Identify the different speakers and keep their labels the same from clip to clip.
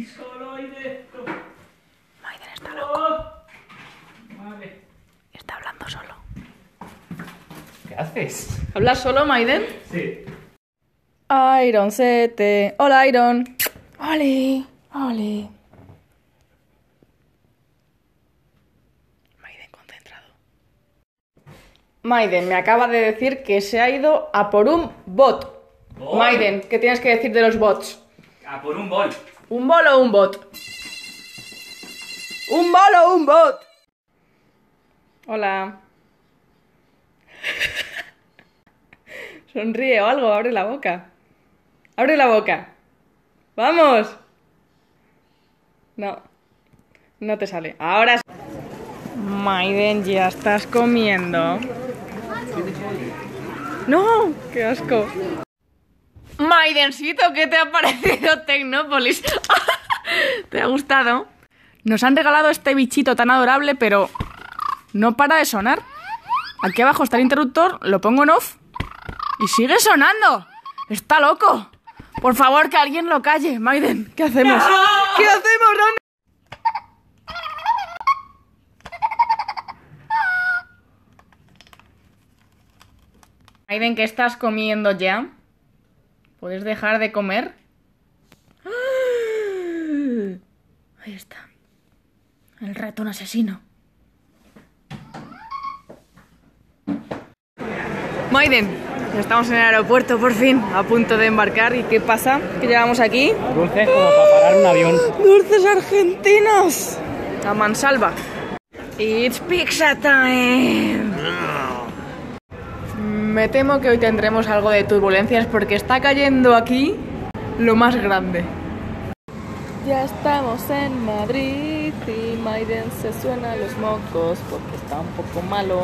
Speaker 1: Y solo hay de esto.
Speaker 2: Maiden está loco.
Speaker 1: Oh. Vale.
Speaker 2: Está hablando solo.
Speaker 1: ¿Qué haces?
Speaker 2: ¿Hablas solo, Maiden?
Speaker 1: Sí.
Speaker 2: Iron sete. Hola, Iron. Ole, ole. Maiden concentrado. Maiden me acaba de decir que se ha ido a por un bot.
Speaker 1: ¿Bot?
Speaker 2: Maiden, ¿qué tienes que decir de los bots?
Speaker 1: A por un bol.
Speaker 2: ¿Un bol o un bot? ¿Un bol o un bot? Hola. Sonríe o algo, abre la boca. Abre la boca. ¡Vamos! No. No te sale. Ahora. Maiden, ya estás comiendo. ¡No! ¡Qué asco! Maidencito, ¿qué te ha parecido Tecnópolis? ¿Te ha gustado? Nos han regalado este bichito tan adorable, pero no para de sonar. Aquí abajo está el interruptor, lo pongo en off y sigue sonando. Está loco. Por favor, que alguien lo calle. Maiden, ¿qué hacemos? ¿Qué hacemos? ¿Dónde? Maiden, ¿qué estás comiendo ya? ¿Puedes dejar de comer? Ahí está. El ratón asesino. Maiden, estamos en el aeropuerto por fin, a punto de embarcar. ¿Y qué pasa? ¿Qué llevamos aquí?
Speaker 1: Dulces como para parar un avión.
Speaker 2: ¡Dulces argentinos! A mansalva. It's pizza time. Me temo que hoy tendremos algo de turbulencias porque está cayendo aquí lo más grande. Ya estamos en Madrid y Maiden se suena los mocos porque está un poco malo.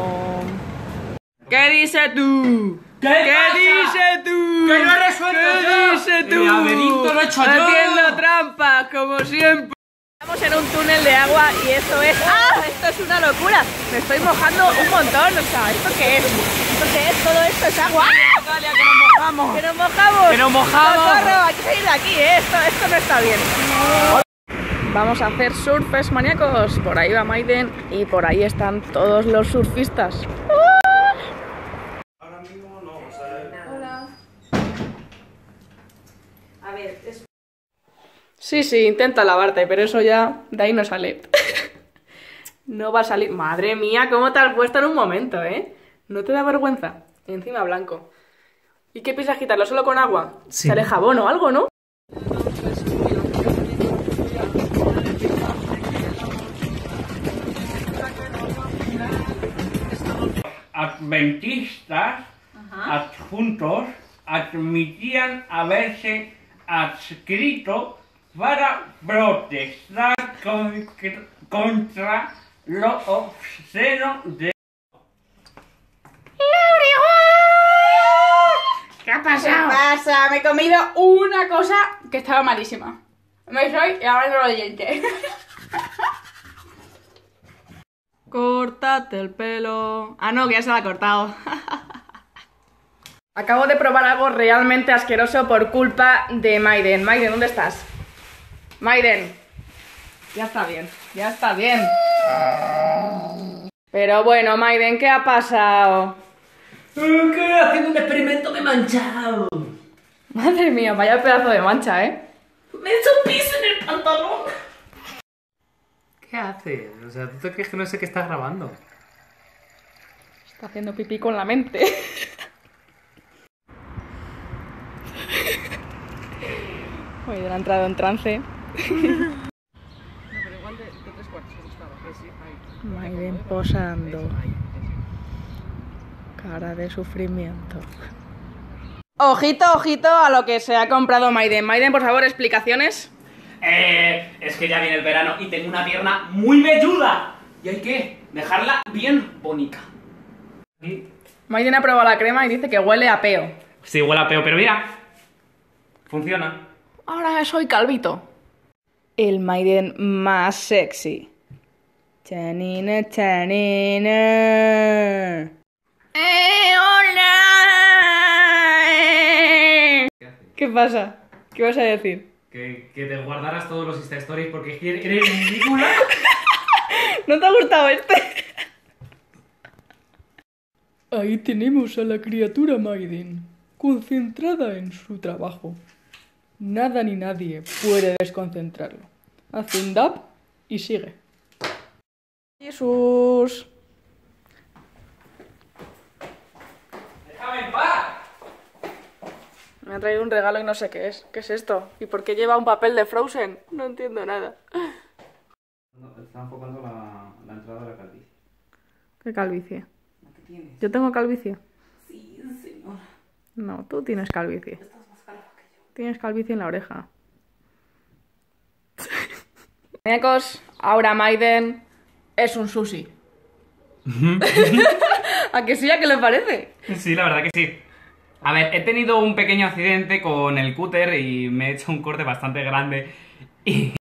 Speaker 2: ¿Qué dices tú?
Speaker 1: ¿Qué
Speaker 2: ¿Qué dices tú?
Speaker 1: ¡Que lo he resuelto
Speaker 2: ¿Qué
Speaker 1: yo!
Speaker 2: dices tú?
Speaker 1: El laberinto lo he hecho yo.
Speaker 2: Haciendo trampa, como siempre. Estamos en un túnel de agua y esto es... ¡Ah! Esto es una locura. Me estoy mojando un montón. O sea, ¿esto qué es? ¿Esto qué es? Todo esto es agua. ¡Ah!
Speaker 1: Que nos mojamos.
Speaker 2: ¡Que nos mojamos!
Speaker 1: ¡Que nos mojamos!
Speaker 2: ¡Socorro! Hay que salir de aquí, ¿eh? Esto, esto no está bien. Vamos a hacer surfes maníacos. Por ahí va Maiden y por ahí están todos los surfistas. Sí, sí, intenta lavarte, pero eso ya de ahí no sale. no va a salir. Madre mía, ¿cómo te has puesto en un momento, eh? ¿No te da vergüenza? Y encima blanco. ¿Y qué piensas quitarlo solo con agua?
Speaker 1: Sí.
Speaker 2: Sale jabón o algo, ¿no?
Speaker 1: Adventistas adjuntos admitían haberse adscrito para protestar con- contra lo obsceno de
Speaker 2: ¿Qué ha pasado? ¿Qué pasa? Me he comido una cosa que estaba malísima. Me soy y ahora no lo dientes. Córtate el pelo. Ah, no, que ya se lo ha cortado. Acabo de probar algo realmente asqueroso por culpa de Maiden. Maiden, ¿dónde estás? Maiden. Ya está bien, ya está bien. Pero bueno, Maiden, ¿qué ha pasado?
Speaker 1: ¿Qué? Haciendo un experimento me he manchado.
Speaker 2: Madre mía, vaya pedazo de mancha, ¿eh?
Speaker 1: Me he hecho pis en el pantalón. ¿Qué haces? O sea, ¿tú te crees que no sé qué estás grabando?
Speaker 2: Está haciendo pipí con la mente. Maiden ha entrado en trance. Maiden posando. Cara de sufrimiento. Ojito, ojito a lo que se ha comprado Maiden. Maiden, por favor, explicaciones.
Speaker 1: Eh, es que ya viene el verano y tengo una pierna muy velluda. Y hay que dejarla bien bonita.
Speaker 2: Maiden ha probado la crema y dice que huele a peo.
Speaker 1: Sí, huele a peo, pero mira. Funciona.
Speaker 2: Ahora soy calvito. El Maiden más sexy. Chanina, chanina. ¡Eh, hola! ¿Qué pasa? ¿Qué vas a decir?
Speaker 1: Que, que te guardaras todos los Insta Stories porque es que eres ridícula.
Speaker 2: ¿No te ha gustado este? Ahí tenemos a la criatura Maiden, concentrada en su trabajo. Nada ni nadie puede desconcentrarlo. Hace un dab y sigue. Jesús.
Speaker 1: ¡Déjame en paz!
Speaker 2: Me ha traído un regalo y no sé qué es. ¿Qué es esto? ¿Y por qué lleva un papel de Frozen? No entiendo nada.
Speaker 1: está enfocando la, la entrada de la calvicie.
Speaker 2: ¿Qué calvicie?
Speaker 1: ¿Qué tienes?
Speaker 2: ¿Yo tengo calvicie?
Speaker 1: Sí, señor.
Speaker 2: No, tú tienes calvicie.
Speaker 1: Estás más calva que yo.
Speaker 2: Tienes calvicie en la oreja. Muñecos, ahora Maiden es un sushi. ¿A que sí? ¿A qué le parece?
Speaker 1: Sí, la verdad que sí. A ver, he tenido un pequeño accidente con el cúter y me he hecho un corte bastante grande. Y...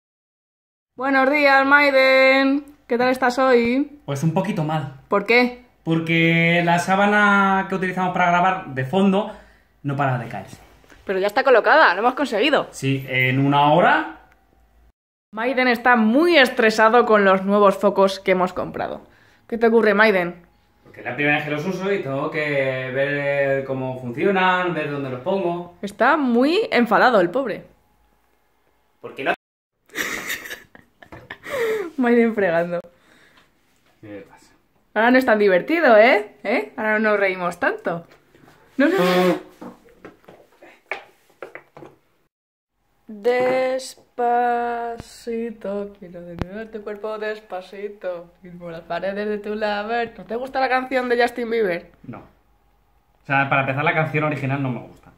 Speaker 2: Buenos días, Maiden. ¿Qué tal estás hoy?
Speaker 1: Pues un poquito mal.
Speaker 2: ¿Por qué?
Speaker 1: Porque la sábana que utilizamos para grabar de fondo no para de caerse.
Speaker 2: Pero ya está colocada, lo hemos conseguido.
Speaker 1: Sí, en una hora
Speaker 2: Maiden está muy estresado con los nuevos focos que hemos comprado. ¿Qué te ocurre, Maiden?
Speaker 1: Porque es la primera vez que los uso y tengo que ver cómo funcionan, ver dónde los pongo.
Speaker 2: Está muy enfadado el pobre.
Speaker 1: ¿Por qué no?
Speaker 2: Maiden fregando.
Speaker 1: ¿Qué pasa?
Speaker 2: Ahora no es tan divertido, ¿eh? ¿Eh? Ahora no nos reímos tanto. No, no. Despacito, quiero desnudar tu cuerpo despacito. Ir por las paredes de tu laberinto. ¿No te gusta la canción de Justin Bieber?
Speaker 1: No. O sea, para empezar la canción original no me gusta.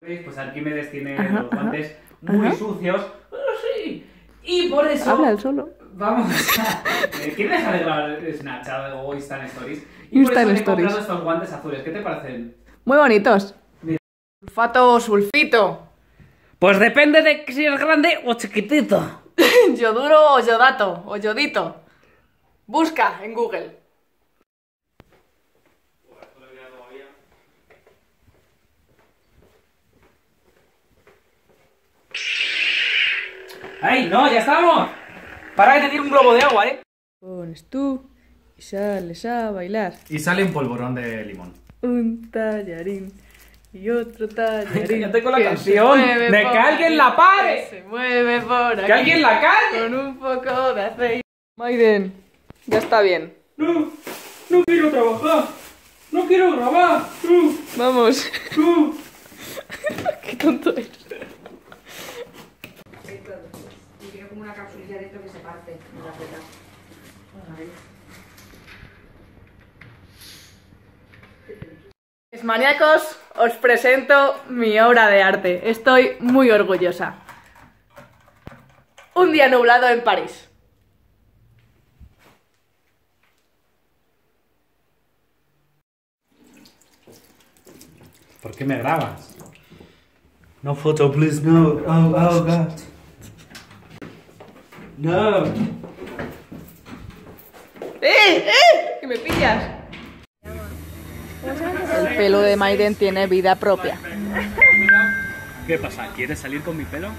Speaker 1: Pues Arquímedes tiene
Speaker 2: Ajá,
Speaker 1: los guantes muy
Speaker 2: ajá.
Speaker 1: sucios. ¡Oh, sí! Y por eso...
Speaker 2: Habla él solo.
Speaker 1: Vamos a... ¿Quieres dejar de grabar Snapchat o Instant Stories? Y por
Speaker 2: Instant
Speaker 1: eso me he
Speaker 2: Stories.
Speaker 1: comprado estos guantes azules. ¿Qué te parecen?
Speaker 2: Muy bonitos.
Speaker 1: Mira.
Speaker 2: Sulfato o sulfito.
Speaker 1: Pues depende de si es grande o chiquitito.
Speaker 2: Yoduro o yodato o yodito. Busca en Google.
Speaker 1: ¡Ay, no! ¡Ya estamos! Para que te tire un globo de agua, ¿eh?
Speaker 2: Pones tú y sales a bailar.
Speaker 1: Y sale un polvorón de limón.
Speaker 2: Un tallarín y otro tallarín.
Speaker 1: Ya tengo la
Speaker 2: que
Speaker 1: canción. ¡De que alguien
Speaker 2: aquí,
Speaker 1: la pare!
Speaker 2: que Se mueve por aquí.
Speaker 1: ¡Que alguien la calle!
Speaker 2: Con un poco de aceite. Maiden, ya está bien.
Speaker 1: ¡No! ¡No quiero trabajar! ¡No quiero grabar! ¡No!
Speaker 2: Vamos.
Speaker 1: ¡No!
Speaker 2: Qué tonto eres.
Speaker 3: Y tiene como una capsulilla dentro que se parte. en la teta.
Speaker 2: Maníacos, os presento mi obra de arte. Estoy muy orgullosa. Un día nublado en París.
Speaker 1: ¿Por qué me grabas? No photo, please, no. Oh, oh, God. No.
Speaker 2: ¡Eh! ¡Eh! ¡Que me pillas! El pelo de Maiden tiene vida propia.
Speaker 1: ¿Qué pasa? ¿Quieres salir con mi pelo?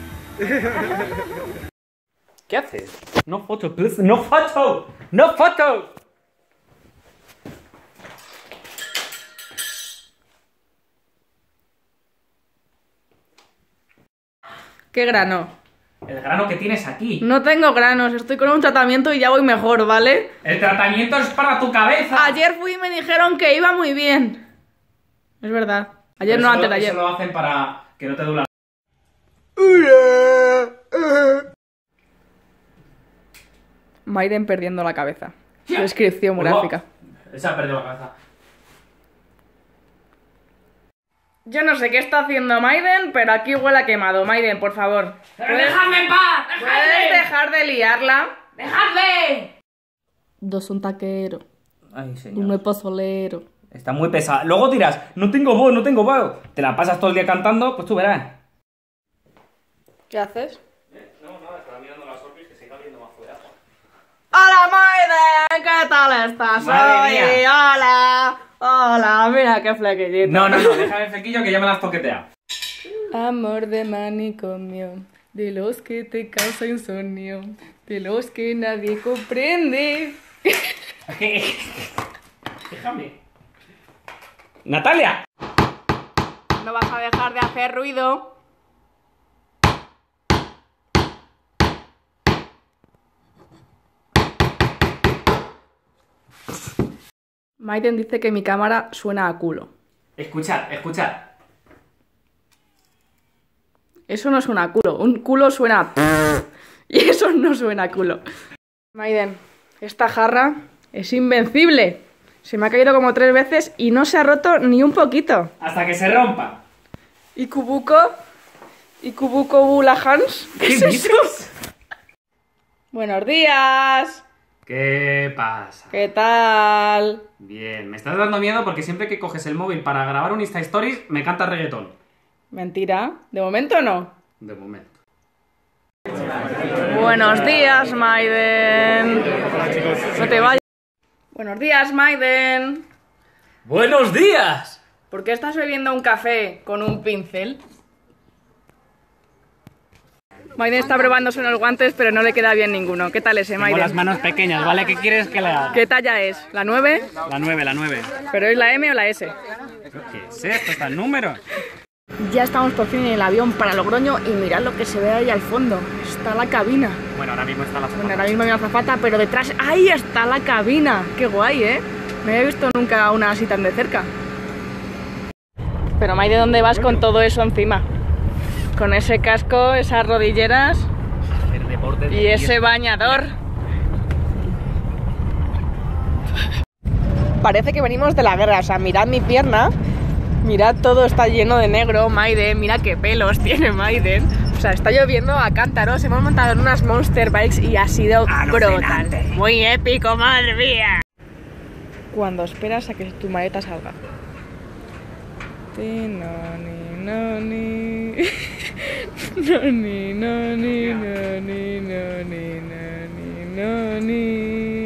Speaker 1: ¿Qué haces? No foto, please. No foto. No foto.
Speaker 2: ¿Qué grano?
Speaker 1: El grano que tienes aquí.
Speaker 2: No tengo granos, estoy con un tratamiento y ya voy mejor, ¿vale?
Speaker 1: El tratamiento es para tu cabeza.
Speaker 2: Ayer fui y me dijeron que iba muy bien. Es verdad. Ayer
Speaker 1: Pero
Speaker 2: no,
Speaker 1: eso-
Speaker 2: antes de ayer.
Speaker 1: Eso lo hacen para que no te duela.
Speaker 2: Maiden perdiendo la cabeza. Descripción
Speaker 1: Hola.
Speaker 2: gráfica.
Speaker 1: Se ha perdido la cabeza.
Speaker 2: Yo no sé qué está haciendo Maiden, pero aquí huele a quemado. Maiden, por favor.
Speaker 1: ¡Pero déjame en paz!
Speaker 2: ¿Puedes dejar de liarla?
Speaker 1: ¡Dejadme!
Speaker 2: Dos un taquero,
Speaker 1: Ay,
Speaker 2: un
Speaker 1: señor.
Speaker 2: pozolero.
Speaker 1: Está muy pesada. Luego dirás, no tengo voz, no tengo voz. Te la pasas todo el día cantando, pues tú verás.
Speaker 2: ¿Qué haces?
Speaker 1: No, nada, estaba mirando las que se iba viendo más fuera.
Speaker 2: ¡Hola, Maiden! ¿Qué tal estás
Speaker 1: Madre
Speaker 2: hoy?
Speaker 1: mía.
Speaker 2: ¡Hola! ¡Hola! Mira qué flequillito.
Speaker 1: No, no, no, déjame el flequillo que ya me las toquetea.
Speaker 2: Amor de manicomio, de los que te causa insomnio, de los que nadie comprende.
Speaker 1: Déjame. Natalia.
Speaker 2: No vas a dejar de hacer ruido. Maiden dice que mi cámara suena a culo.
Speaker 1: Escuchad, escuchad.
Speaker 2: Eso no suena a culo. Un culo suena a... Y eso no suena a culo. Maiden, esta jarra es invencible. Se me ha caído como tres veces y no se ha roto ni un poquito.
Speaker 1: Hasta que se rompa.
Speaker 2: ¿Y Kubuko? ¿Y Kubuko Bula Hans? ¿Qué, es eso? Buenos días.
Speaker 1: ¿Qué pasa?
Speaker 2: ¿Qué tal?
Speaker 1: Bien, me estás dando miedo porque siempre que coges el móvil para grabar un Insta Stories me canta reggaetón.
Speaker 2: Mentira. ¿De momento no?
Speaker 1: De momento.
Speaker 2: Buenos días, Maiden. No te vayas. Buenos días, Maiden.
Speaker 1: ¡Buenos días!
Speaker 2: ¿Por qué estás bebiendo un café con un pincel? Maiden está probándose unos guantes, pero no le queda bien ninguno. ¿Qué tal ese,
Speaker 1: Tengo las
Speaker 2: Maiden?
Speaker 1: manos pequeñas, ¿vale? ¿Qué quieres que le haga?
Speaker 2: ¿Qué talla es? ¿La 9?
Speaker 1: La 9, la 9.
Speaker 2: ¿Pero es la M o la S?
Speaker 1: ¿Qué es esto? ¿Está el número?
Speaker 2: Ya estamos por fin en el avión para Logroño y mirad lo que se ve ahí al fondo. Está la cabina.
Speaker 1: Bueno, ahora mismo está la
Speaker 2: Bueno, ahora mismo hay una azafata, pero detrás, ¡ahí está la cabina! ¡Qué guay, eh! No había visto nunca una así tan de cerca. Pero May, ¿de dónde vas con todo eso encima? Con ese casco, esas rodilleras y ese bañador. Parece que venimos de la guerra, o sea, mirad mi pierna, mirad todo está lleno de negro, Maiden, mira qué pelos tiene Maiden. O sea, está lloviendo a cántaros, hemos montado en unas monster bikes y ha sido brutal. Muy épico, madre mía. Cuando esperas a que tu maleta salga. No, ni, no, ni. No, ni, no,